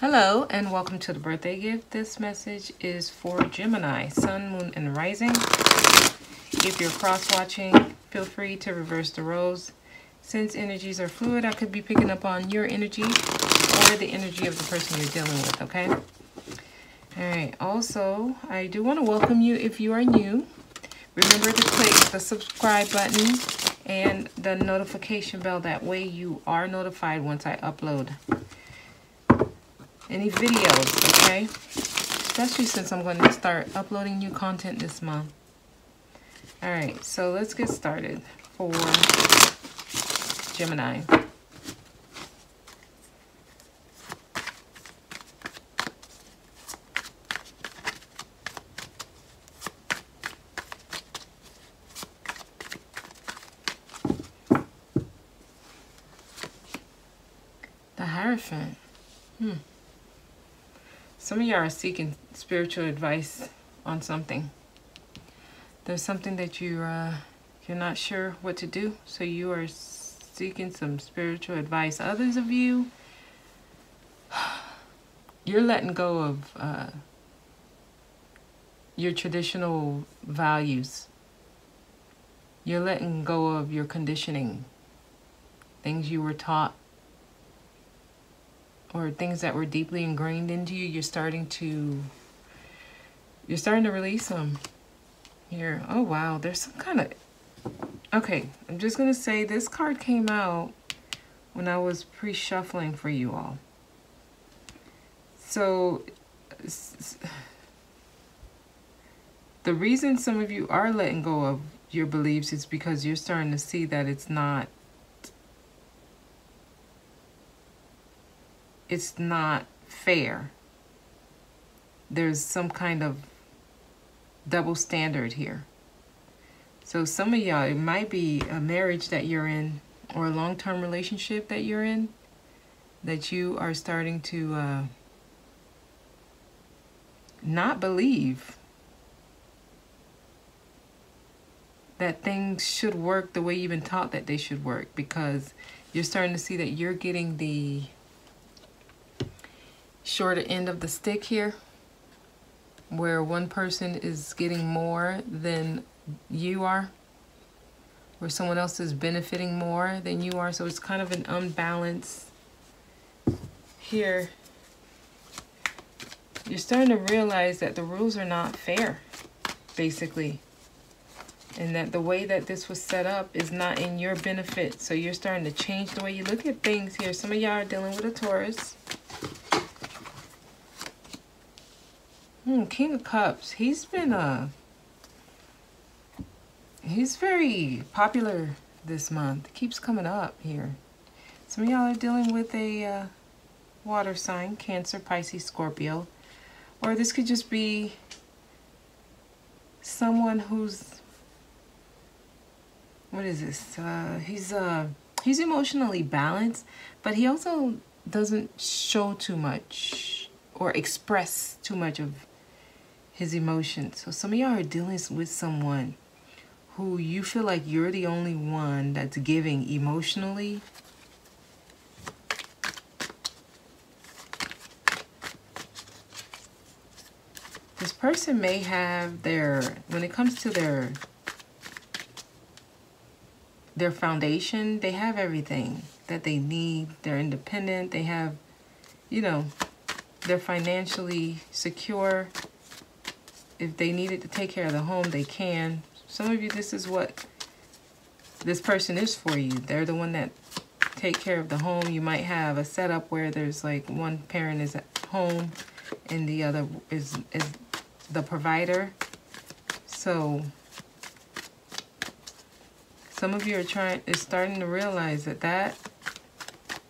Hello and welcome to the birthday gift. This message is for Gemini, Sun, Moon, and Rising. If you're cross-watching, feel free to reverse the roles. Since energies are fluid, I could be picking up on your energy or the energy of the person you're dealing with, okay? All right, also, I do want to welcome you if you are new. Remember to click the subscribe button and the notification bell. That way you are notified once I upload any videos, okay? Especially since I'm going to start uploading new content this month. Alright, so let's get started for Gemini. The Hierophant. Hmm. Some of y'all are seeking spiritual advice on something. There's something that you uh, you're not sure what to do, so you are seeking some spiritual advice. Others of you, you're letting go of uh, your traditional values. You're letting go of your conditioning, things you were taught or things that were deeply ingrained into you, you're starting to you're starting to release them here. Oh wow, there's some kind of okay. I'm just gonna say this card came out when I was pre-shuffling for you all. So the reason some of you are letting go of your beliefs is because you're starting to see that it's not it's not fair. There's some kind of double standard here. So some of y'all, it might be a marriage that you're in or a long-term relationship that you're in that you are starting to uh, not believe that things should work the way you've been taught that they should work because you're starting to see that you're getting the shorter end of the stick here where one person is getting more than you are where someone else is benefiting more than you are. So it's kind of an unbalance here. You're starting to realize that the rules are not fair basically and that the way that this was set up is not in your benefit. So you're starting to change the way you look at things here. Some of y'all are dealing with a Taurus Hmm, King of Cups. He's been uh he's very popular this month. Keeps coming up here. Some of y'all are dealing with a uh, water sign, Cancer, Pisces, Scorpio. Or this could just be someone who's what is this? Uh, he's uh he's emotionally balanced, but he also doesn't show too much or express too much of his emotions. So some of y'all are dealing with someone who you feel like you're the only one that's giving emotionally. This person may have their, when it comes to their, their foundation, they have everything that they need. They're independent. They have, you know, they're financially secure if they needed to take care of the home, they can. Some of you, this is what this person is for you. They're the one that take care of the home. You might have a setup where there's like one parent is at home and the other is, is the provider. So some of you are trying is starting to realize that that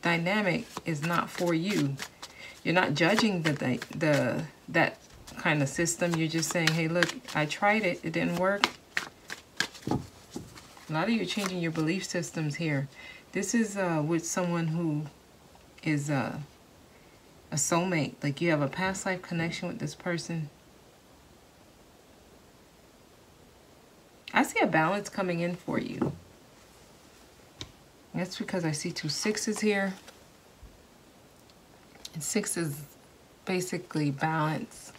dynamic is not for you. You're not judging the the, the that kind of system. You're just saying, hey, look, I tried it. It didn't work. A lot of you are changing your belief systems here. This is uh, with someone who is uh, a soulmate. Like you have a past life connection with this person. I see a balance coming in for you. That's because I see two sixes here. And sixes basically balance.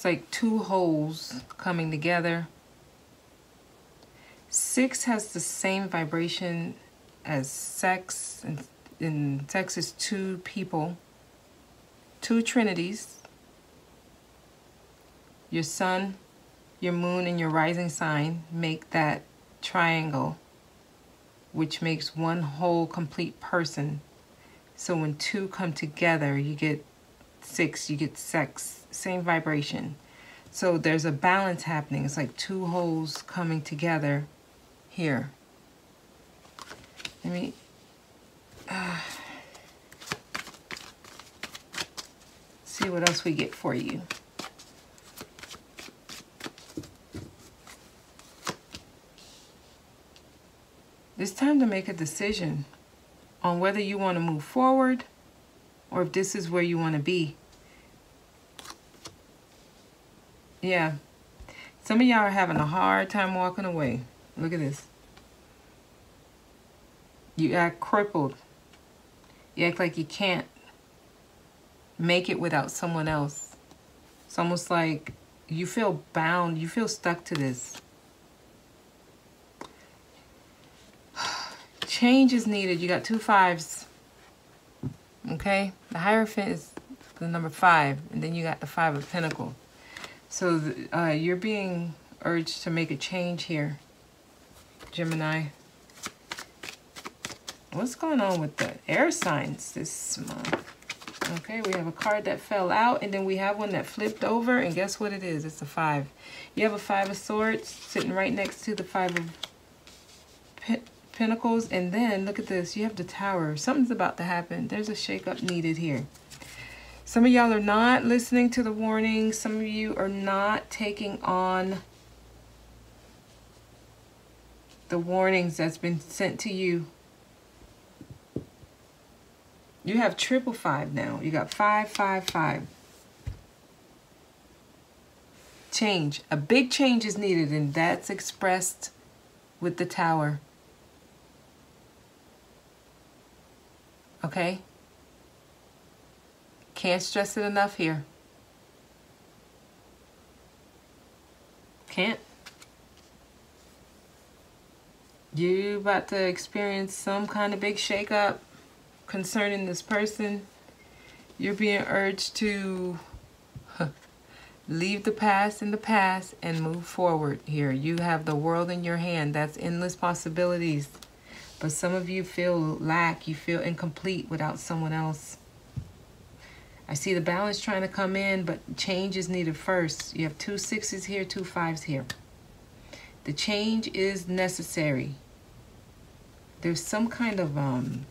It's like two wholes coming together. Six has the same vibration as sex, and, and sex is two people, two trinities. Your sun, your moon, and your rising sign make that triangle, which makes one whole complete person. So when two come together, you get six, you get sex, same vibration. So there's a balance happening. It's like two wholes coming together here. Let me, uh, see what else we get for you. It's time to make a decision on whether you want to move forward or if this is where you want to be. Yeah. Some of y'all are having a hard time walking away. Look at this. You act crippled. You act like you can't make it without someone else. It's almost like you feel bound. You feel stuck to this. change is needed. You got two fives. Okay? The Hierophant is the number five. And then you got the five of Pentacle. So the, uh, you're being urged to make a change here, Gemini. What's going on with the air signs this month? Okay, we have a card that fell out, and then we have one that flipped over, and guess what it is? It's a five. You have a five of swords sitting right next to the five of Pentacles. And then, look at this. You have the Tower. Something's about to happen. There's a shakeup needed here. Some of y'all are not listening to the warnings. Some of you are not taking on the warnings that's been sent to you. You have triple five now. You got five, five, five. Change. A big change is needed, and that's expressed with the tower. Okay? Can't stress it enough here. Can't. You about to experience some kind of big shakeup concerning this person. You're being urged to leave the past in the past and move forward here. You have the world in your hand. That's endless possibilities. But some of you feel lack, you feel incomplete without someone else. I see the balance trying to come in, but change is needed first. You have two sixes here, two fives here. The change is necessary. There's some kind of, um,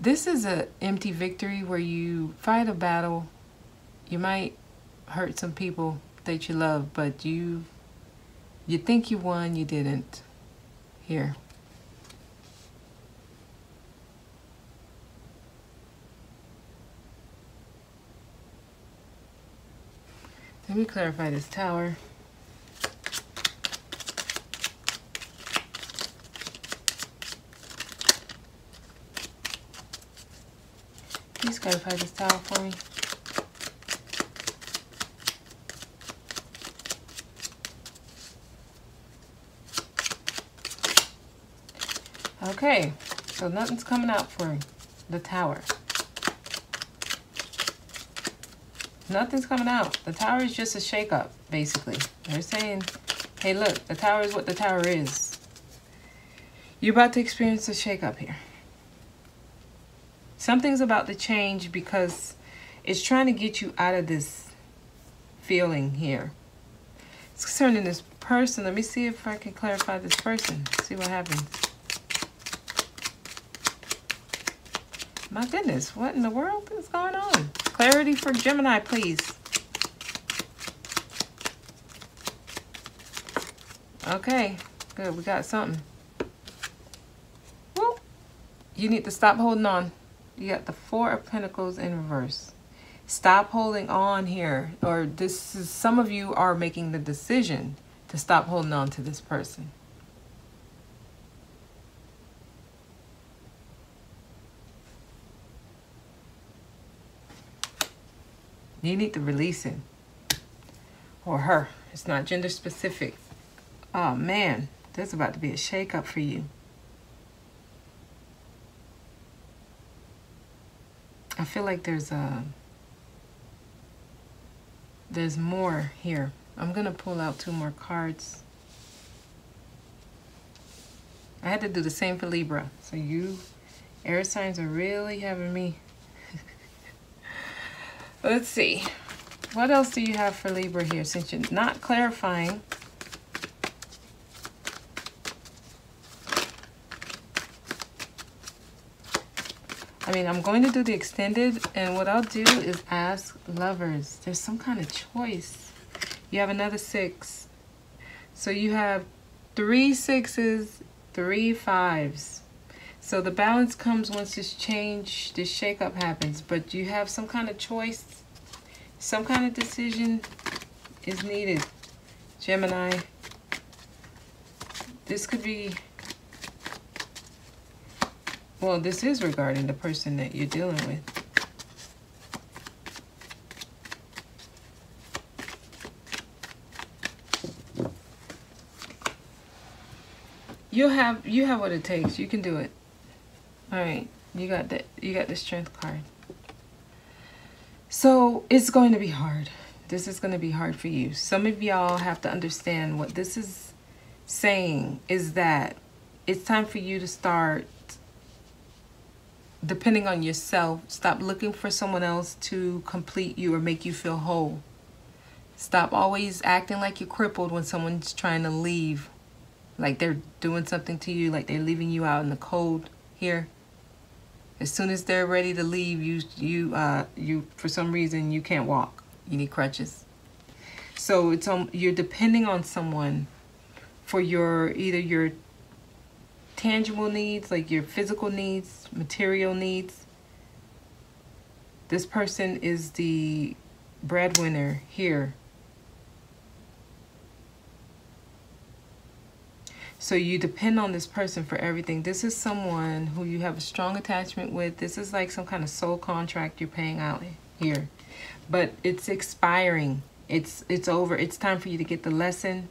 this is a empty victory where you fight a battle. You might hurt some people that you love, but you, you think you won, you didn't here. Let me clarify this tower. Please clarify this tower for me. Okay, so nothing's coming out for the tower. Nothing's coming out. The tower is just a shakeup, basically. They're saying, hey, look, the tower is what the tower is. You're about to experience a shakeup here. Something's about to change because it's trying to get you out of this feeling here. It's concerning this person. Let me see if I can clarify this person. See what happens. My goodness, what in the world is going on? Clarity for Gemini, please. Okay, good. We got something. Woo. You need to stop holding on. You got the Four of Pentacles in reverse. Stop holding on here. Or this is, some of you are making the decision to stop holding on to this person. You need to release him. Or her. It's not gender specific. Oh man, there's about to be a shakeup for you. I feel like there's a there's more here. I'm gonna pull out two more cards. I had to do the same for Libra. So you air signs are really having me. Let's see. What else do you have for Libra here? Since you're not clarifying, I mean, I'm going to do the extended, and what I'll do is ask lovers. There's some kind of choice. You have another six. So you have three sixes, three fives. So the balance comes once this change, this shakeup happens, but you have some kind of choice, some kind of decision is needed. Gemini, this could be well, this is regarding the person that you're dealing with. You have you have what it takes. You can do it. All right. You got that you got the strength card. So, it's going to be hard. This is going to be hard for you. Some of y'all have to understand what this is saying is that it's time for you to start depending on yourself. Stop looking for someone else to complete you or make you feel whole. Stop always acting like you're crippled when someone's trying to leave. Like they're doing something to you, like they're leaving you out in the cold here. As soon as they're ready to leave, you you uh you for some reason you can't walk. You need crutches. So it's um you're depending on someone for your either your tangible needs, like your physical needs, material needs. This person is the breadwinner here. So you depend on this person for everything. This is someone who you have a strong attachment with. This is like some kind of soul contract you're paying out here. But it's expiring. It's it's over. It's time for you to get the lesson.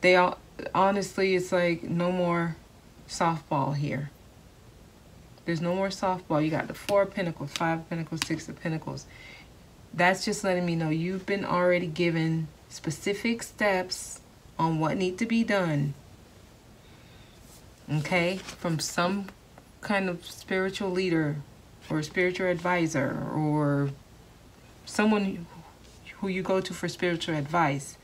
They all honestly it's like no more softball here. There's no more softball. You got the four pentacles, five pentacles, six of pentacles. That's just letting me know you've been already given specific steps on what need to be done. Okay? From some kind of spiritual leader or spiritual advisor or someone who you go to for spiritual advice.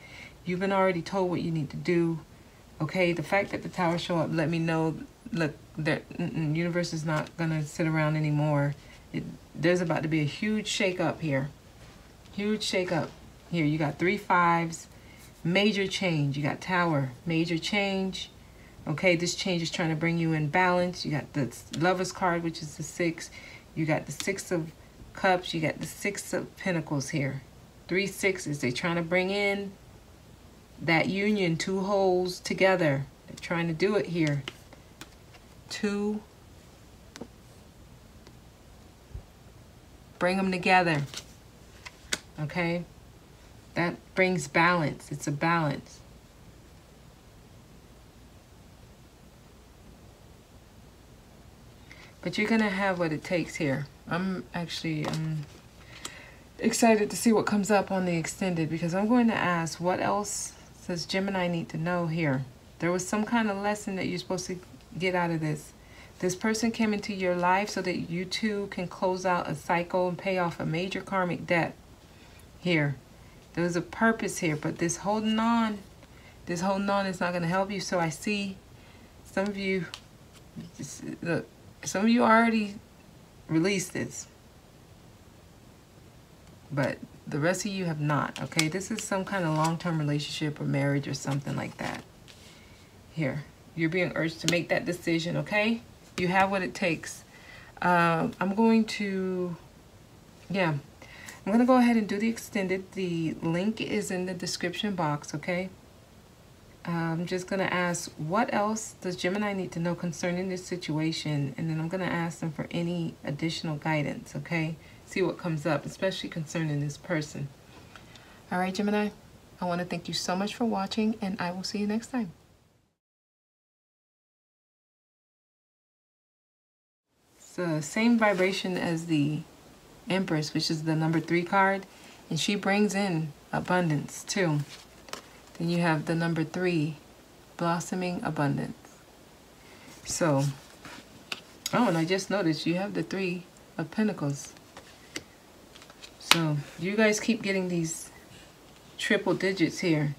You've been already told what you need to do. Okay, the fact that the tower show up let me know, look, that universe is not going to sit around anymore. It, there's about to be a huge shake up here. Huge shake up. Here, you got three fives, major change. You got tower, major change. Okay, this change is trying to bring you in balance. You got the lover's card, which is the six. You got the six of cups. You got the six of pentacles here. Three sixes. They're trying to bring in that union, two wholes together. They're trying to do it here. Two. Bring them together. Okay? That brings balance. It's a balance. But you're to have what it takes here. I'm actually... Um, excited to see what comes up on the extended because I'm going to ask what else does Gemini need to know here? There was some kind of lesson that you're supposed to get out of this. This person came into your life so that you too can close out a cycle and pay off a major karmic debt here. There was a purpose here, but this holding on, this holding on is not going to help you. So I see some of you, just, look, some of you already released this. But the rest of you have not, okay? This is some kind of long-term relationship or marriage or something like that. Here, you're being urged to make that decision, okay? You have what it takes. Uh, I'm going to, yeah, I'm going to go ahead and do the extended. The link is in the description box, okay? I'm just going to ask, what else does Gemini need to know concerning this situation? And then I'm going to ask them for any additional guidance, okay? see what comes up, especially concerning this person. All right, Gemini, I want to thank you so much for watching, and I will see you next time. It's the same vibration as the Empress, which is the number three card, and she brings in abundance too. Then you have the number three, blossoming abundance. So, oh, and I just noticed you have the three of pentacles. So, you guys keep getting these triple digits here.